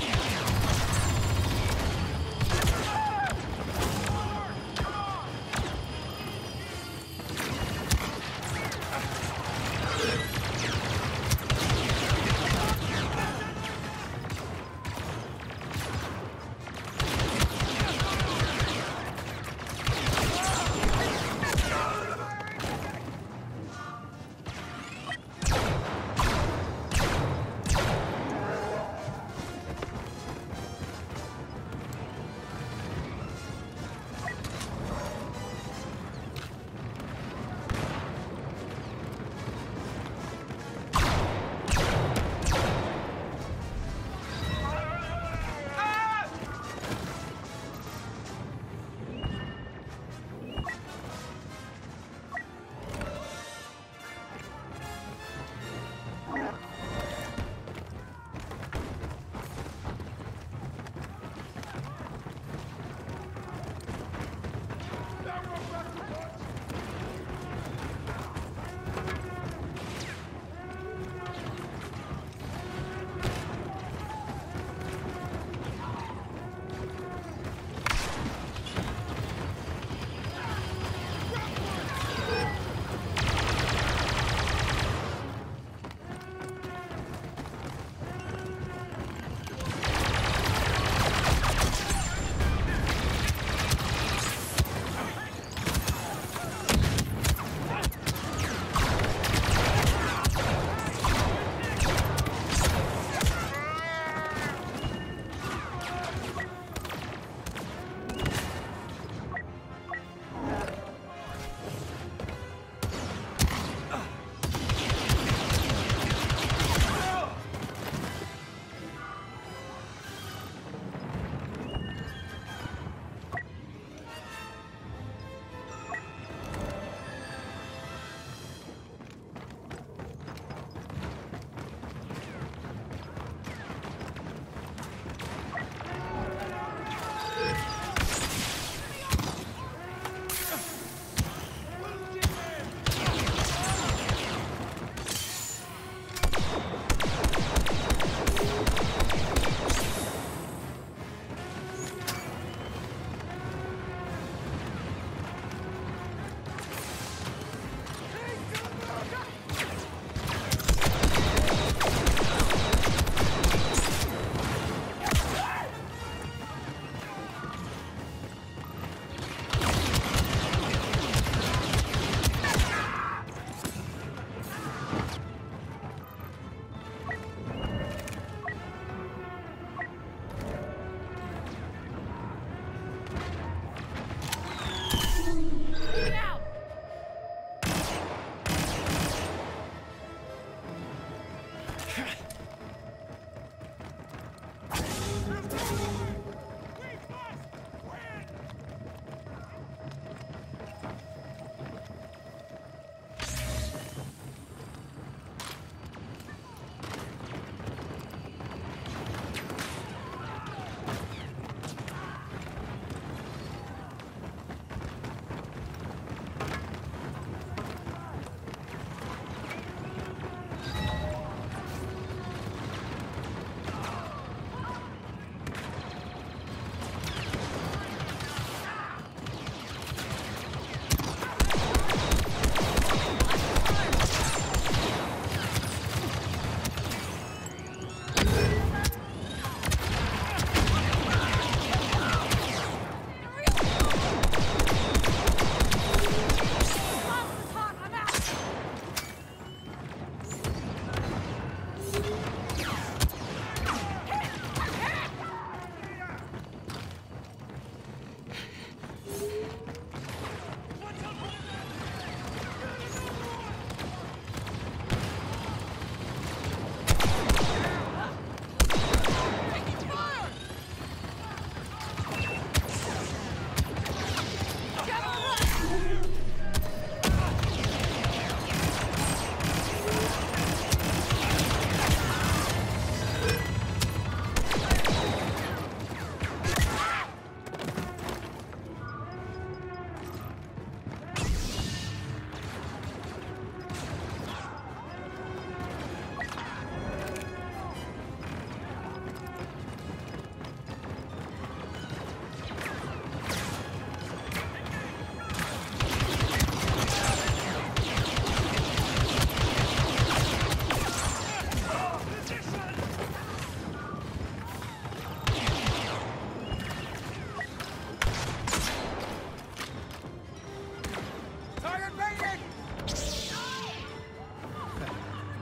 Yeah.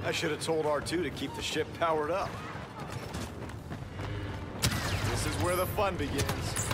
I should have told R2 to keep the ship powered up. This is where the fun begins.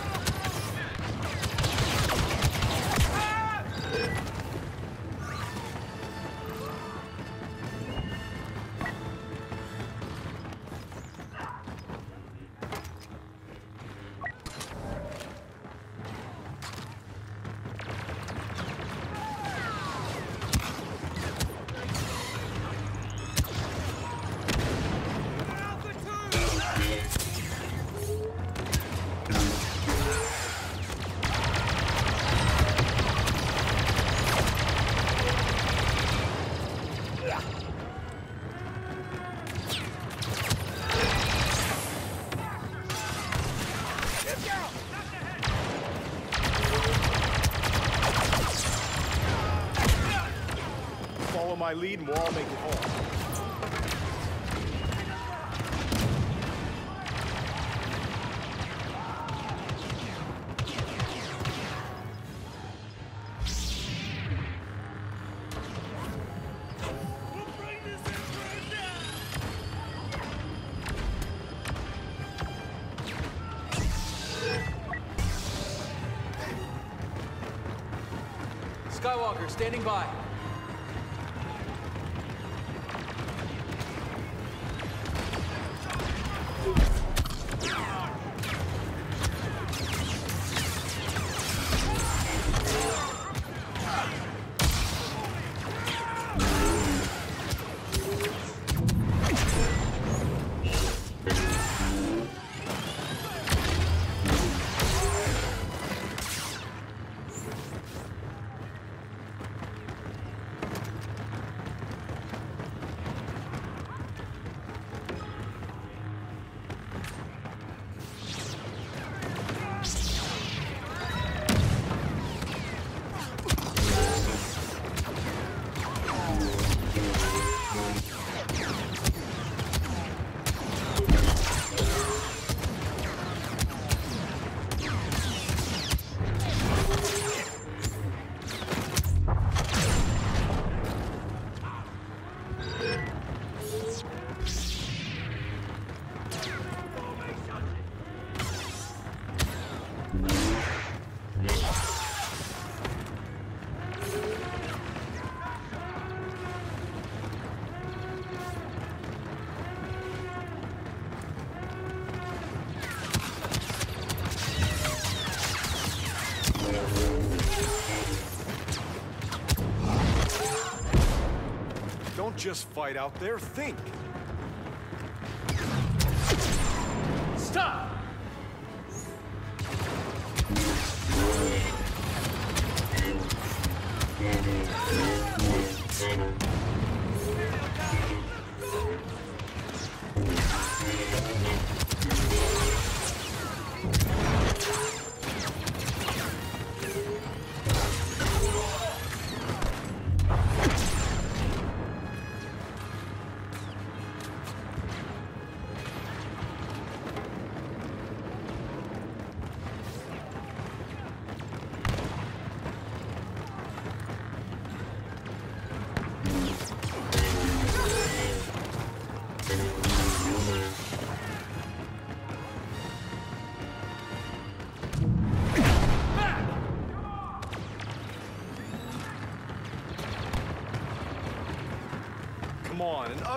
Skywalker, standing by. Just fight out there, think.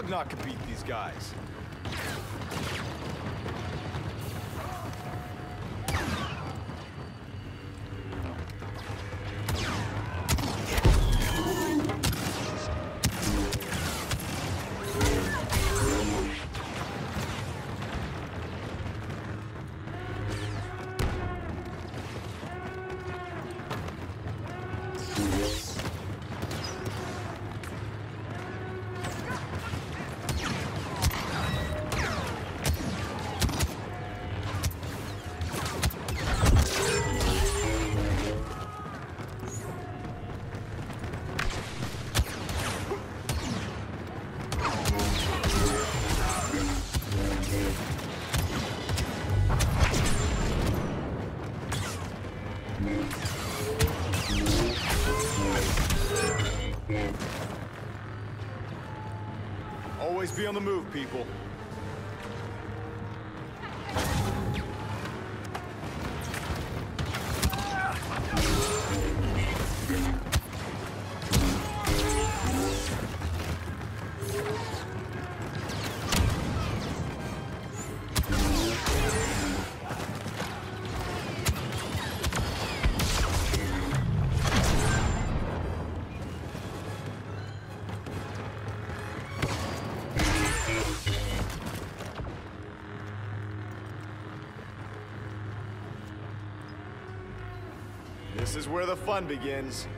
Ugnaught could beat these guys. On the move, people. Is where the fun begins.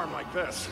Arm like this.